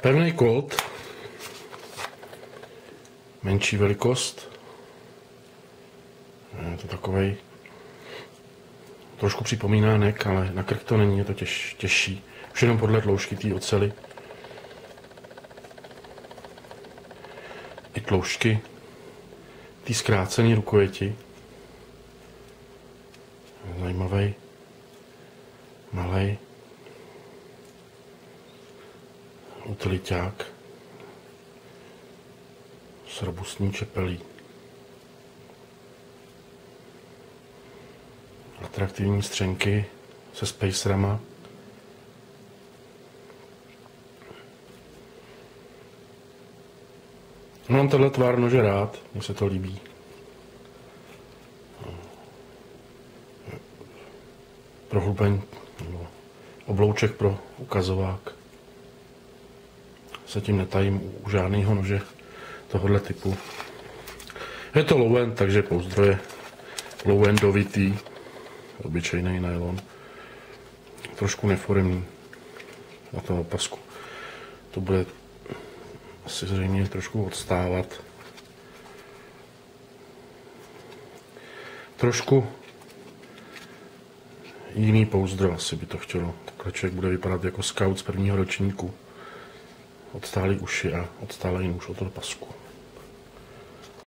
Pevný kód, menší velikost, je to takovej, trošku připomíná nek, ale na krk to není, je to těž, těžší. Už jenom podle dloužky té ocely. I tloušťky té zkrácené rukojeti. Zajímavý, utiliťák s robustní čepelí. Atraktivní střenky se spacerama. Mám tenhle tvár nože rád, mně se to líbí. Prohlubeň, oblouček pro ukazovák. Se tím netajím u žádného nože tohohle typu. Je to low end, takže pouzdroje low endovitý, obyčejný nylon. Trošku neforemný na toho pasku. To bude asi zřejmě trošku odstávat. Trošku jiný pouzdro asi by to chtělo. Takhle člověk bude vypadat jako scout z prvního ročníku. Odstálý uši a odstálý nůž od toho pasku.